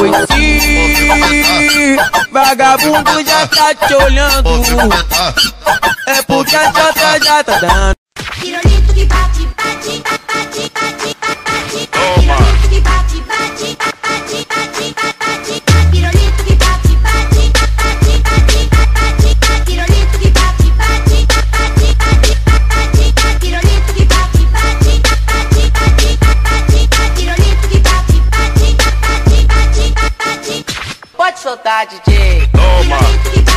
Oi, vagabundo já tá te olhando. É porque a jota já tá dando. sou da DJ. Toma.